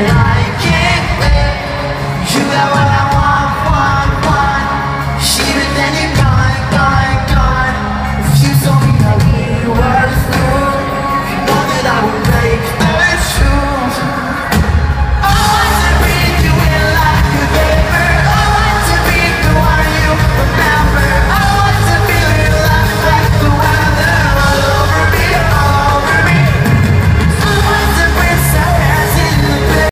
Yeah.